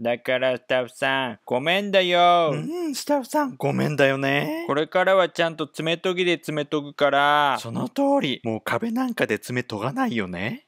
だからスタッフさん、ごめんだよ。うん、スタッフさん、ごめんだよね。これからはちゃんと爪研ぎで爪研ぐから。その通り、もう壁なんかで爪研がないよね。